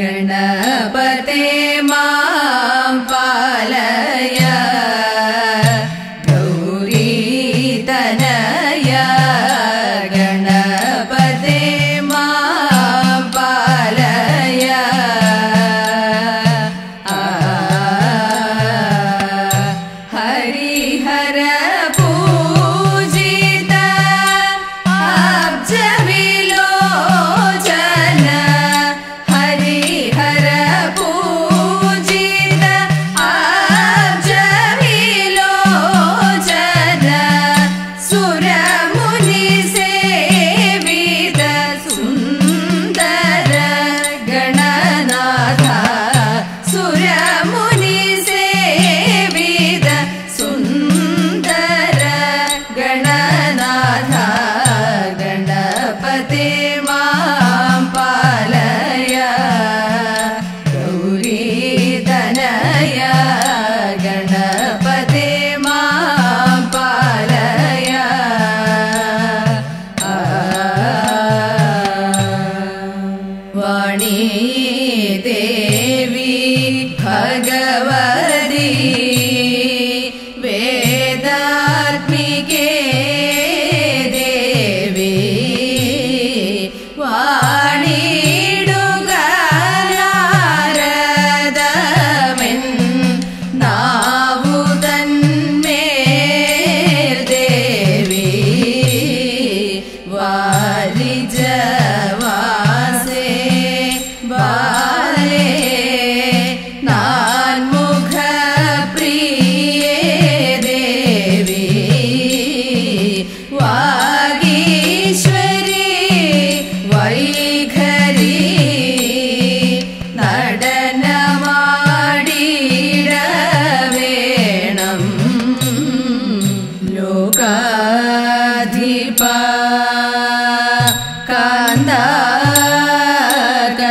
गणपते मां पालय।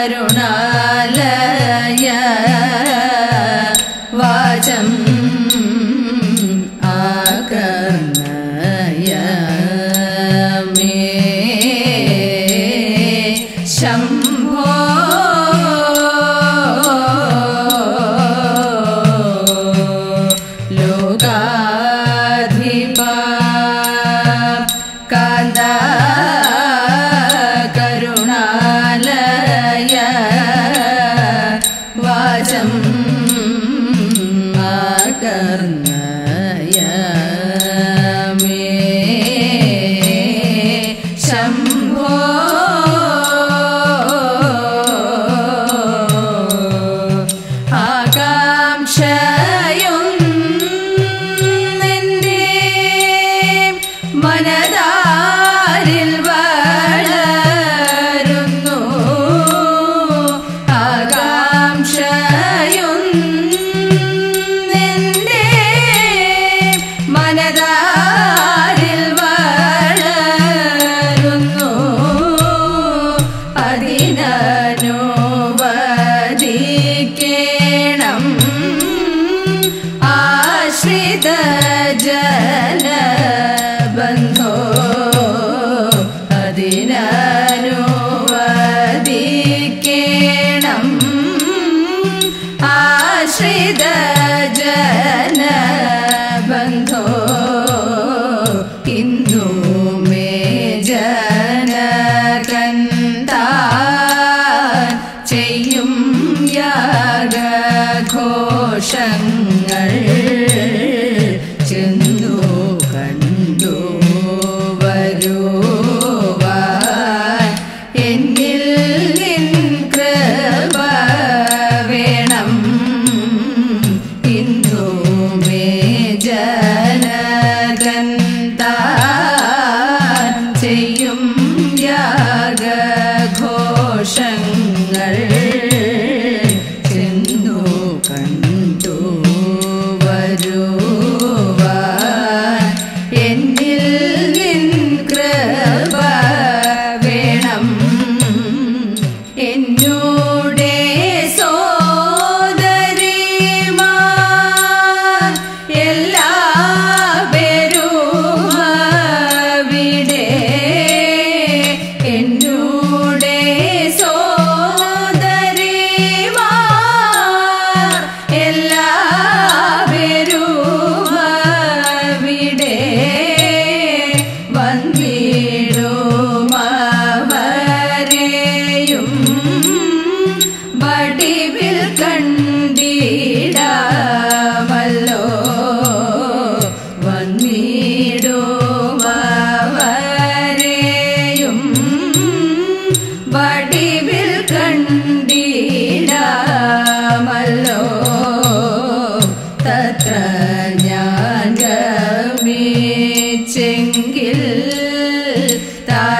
കരുണാലയ വാചം ആകർണയ മേ ശംഭോ ലോകാധിപ കന്ദ आश्रितजन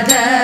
가자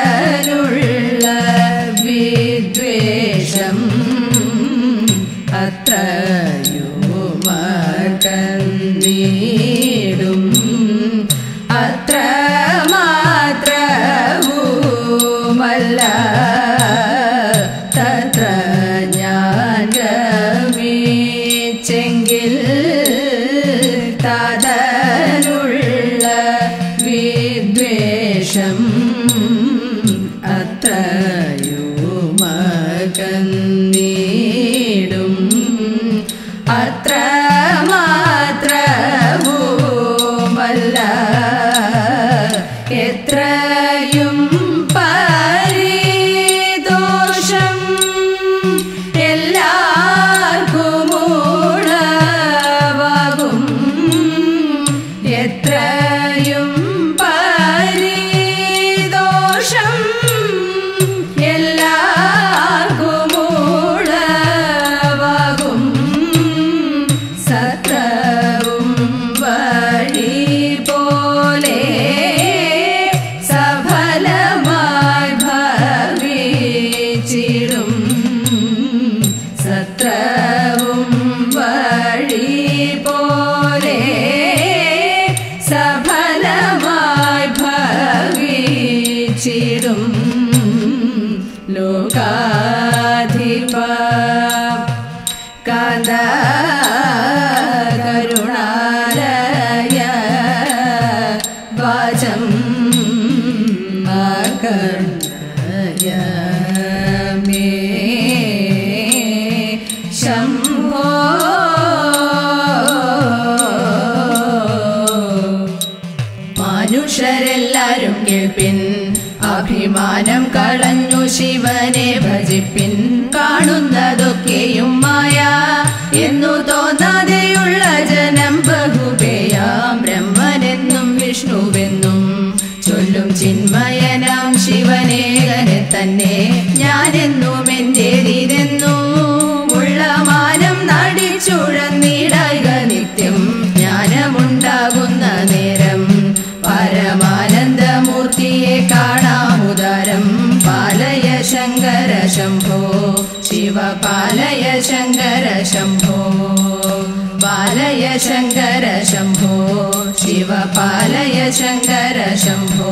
ആകർണയ ശംഭോ. മനുഷ്യരെല്ലാരും കേൾപ്പിൻ. അഭിമാനം കളഞ്ഞു ശിവനെ ഭജിപ്പിൻ. കാണുന്നതൊക്കെയും മായ എന്നു പാലയ ശങ്കര ശംഭോ പാലയ ശങ്കര ശംഭോ ശിവ പാലയ ശങ്കര ശംഭോ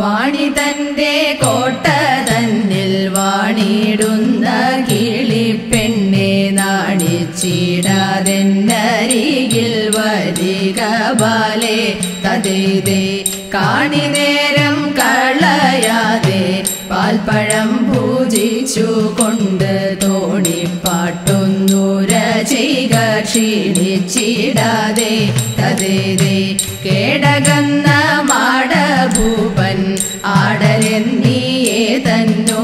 വാണി തന്റെ കോട്ട തന്നിൽ വാണിടുന്ന കിളിപ്പെണ്ണെ നാണിച്ചിടാതെന്നരികിൽ വരിക ബാലെ തതേ കാണി നേരം കളയാതെ പാൽപ്പഴം പൂജിച്ചു കൊണ്ട് തോണിപ്പാട്ടൊന്നു രചിക ക്ഷീണിച്ചിടാതെ. തതേതേ കേടകന്ന മാടഭൂപൻ ആടലെന്നീയേ തന്നോടെ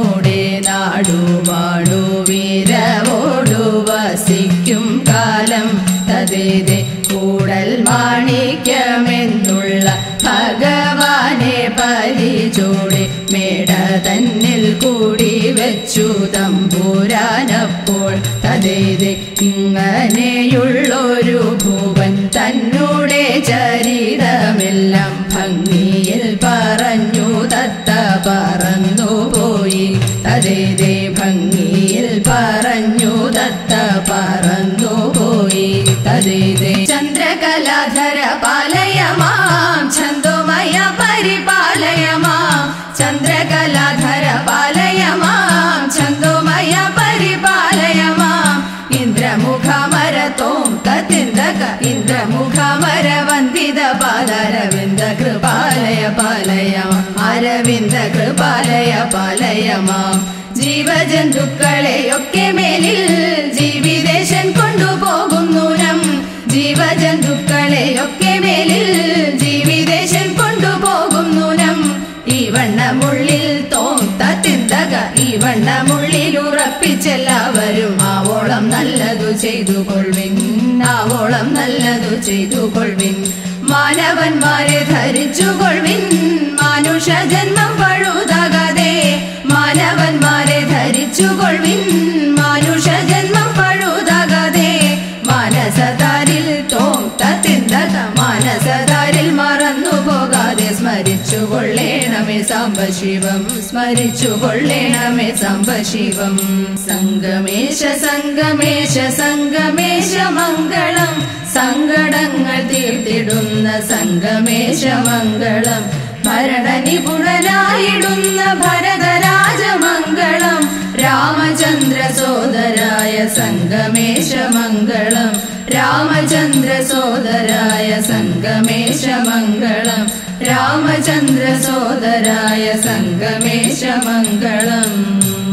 തന്നിൽ കൂടി വെച്ചു തമ്പൂരാനപ്പോൾ. തതേതെ ഇങ്ങനെയുള്ളൊരു ഭൂവൻ തന്നൂടെ ചരിതമെല്ലാം ഭംഗിയിൽ പറഞ്ഞു തത്ത പറന്നു പോയി തതേതെ ഭംഗിയിൽ പറഞ്ഞു തത്ത പറന്നു പോയി തതേതെ ചന്ദ്രകലാധര പാലയമാം ഛന്ദോമയ പരിപാലയമാം. ചന്ദ്രകലാധര പാലയമാം ഛന്ദോമയ പരിപാലയമാം. ഇന്ദ്രമുഖമരത്തോം കത്തിന്തക ഇന്ദ്രമുഖമര വന്ദിത പാലരവിന്ദ കൃപാലയ പാലയമാം അരവിന്ദ കൃപാലയ പാലയമാം. ജീവജന്തുക്കളെയൊക്കെ മേലിൽ ജീവിതേശൻ കൊണ്ടുപോകും നൂനം ജീവജന്തുക്കളെയൊക്കെ മേലിൽ വണ്ണമുള്ളിൽ തോത്ത തിന്തക ഈ വണ്ണമുള്ളിൽ ഉറപ്പിച്ചെല്ലാവരും. ആവോളം നല്ലതു ചെയ്തു കൊള്ളിൻ ആവോളം നല്ലതു ചെയ്തു കൊള്ളിൻ മാനവന്മാരെ ധരിച്ചു കൊള്ളിൻ മനുഷ്യ ജന്മം പഴുതകതേ. മാനവന്മാരെ ധരിച്ചു കൊള്ളിൻ സ്മരിച്ചു കൊള്ളേണമേ സാംബശിവം സ്മരിച്ചുകൊള്ളേണമേ സാംബശിവം. സംഗമേശ സംഗമേശ സംഗമേശ മംഗളം. സങ്കടങ്ങൾ തീർത്തിടുന്ന സംഗമേശ മംഗളം. ഭരണനിപുണനായിടുന്ന ഭരതരാജമംഗളം രാമചന്ദ്ര സോദരായ സംഗമേശ മംഗളം. രാമചന്ദ്ര സോദരായ സംഗമേശ മംഗളം. रामचन्द्रसोदराय सङ्गमेश मङ्गलम्।